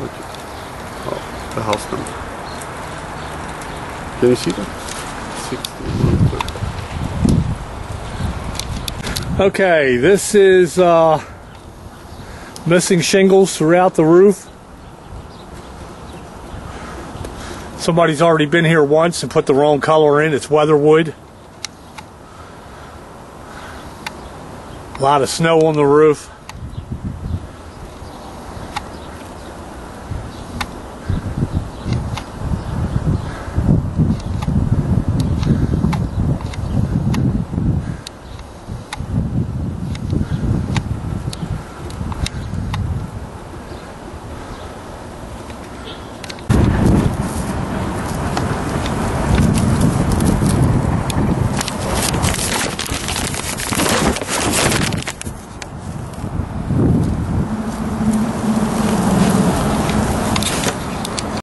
Oh, the house number. Can you see that? 61. Okay, this is uh, missing shingles throughout the roof. Somebody's already been here once and put the wrong color in. It's weatherwood. A lot of snow on the roof.